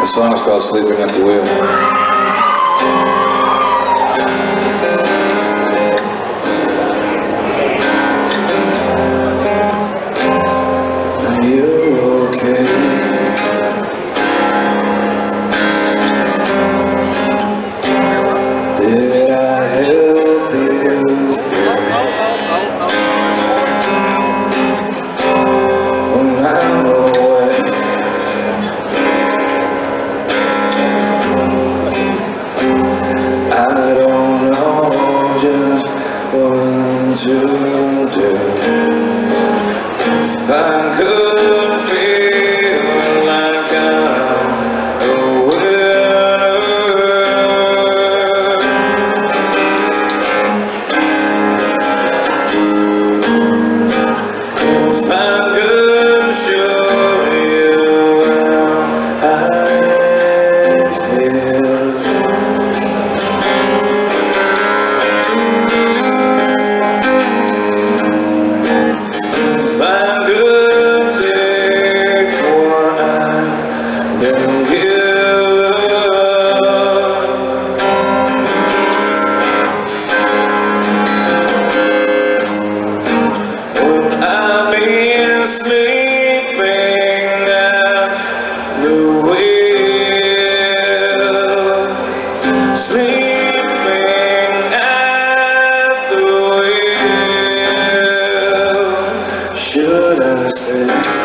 The song is called Sleeping at the Wheel. 만큼 understand. Eh.